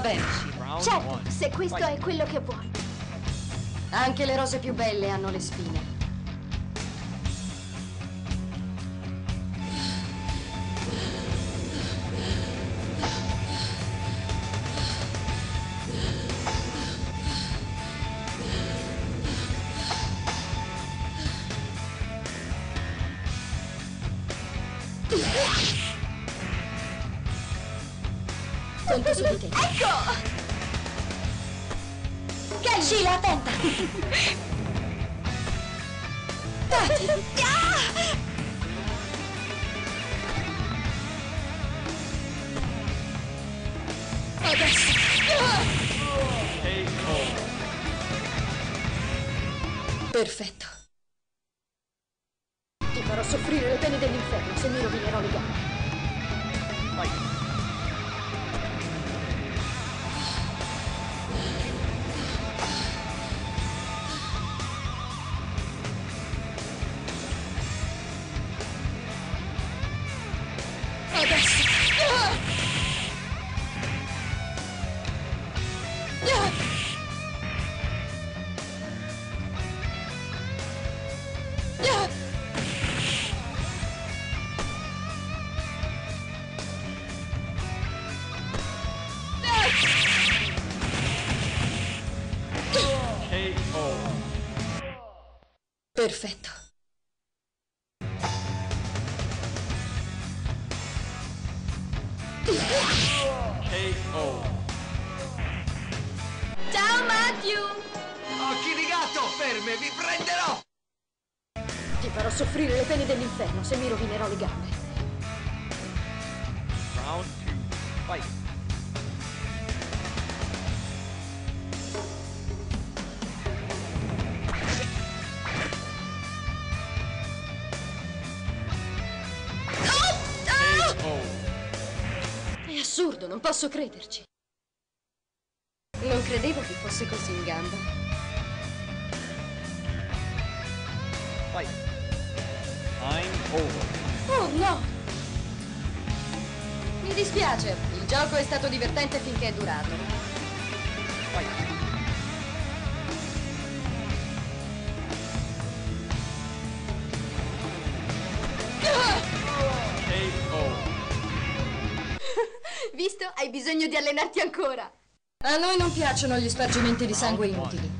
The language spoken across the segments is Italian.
bene, Shiva. Round Certo, se questo è quello che vuoi. Anche le rose più belle hanno le spine. Conto su di te. Ecco! Che Sheila, attenta! Dati! Ah! Adesso! Perfetto. Ti farò soffrire le pene dell'inferno se mi rovinerò le gambe. Fight. Perfetto. KO. Ciao Matthew! Occhi di gatto, ferme, vi prenderò! Ti farò soffrire le pene dell'inferno se mi rovinerò le gambe. Round two. Fight. Assurdo, non posso crederci. Non credevo che fosse così in gamba. I'm over. Oh no! Mi dispiace, il gioco è stato divertente finché è durato. Fight. Visto? Hai bisogno di allenarti ancora. A noi non piacciono gli spargimenti di sangue inutili.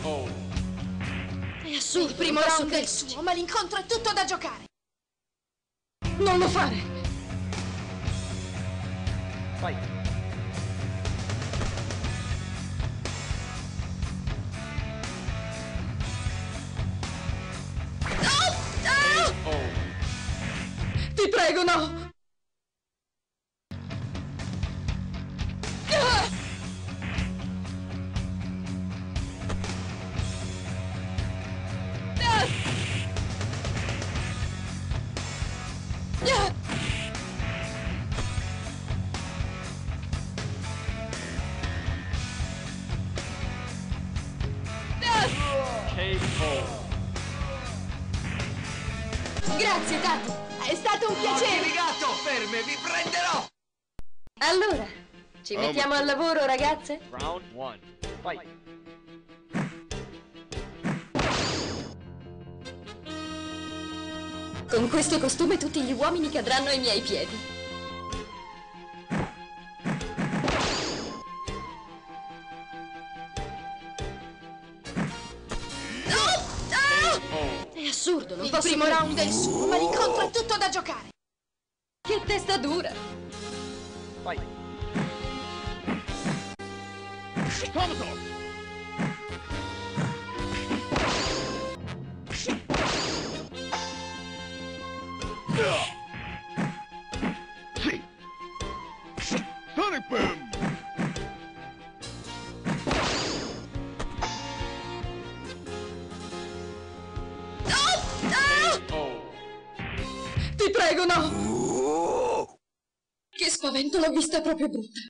KO. È assurdo, Il primo round crederci. suo, ma l'incontro è tutto da giocare. Non lo fare! Fight. Ti prego, no! Grazie, Tati. È stato un Occhi piacere. di gatto, ferme, vi prenderò! Allora, ci mettiamo al lavoro, ragazze? Round one. Fight. Con questo costume tutti gli uomini cadranno ai miei piedi. Non Il posso primo round è il suo, ma l'incontro è tutto da giocare. Che testa dura! Fight. Sonic prego, no! Che spavento, l'ho vista proprio brutta.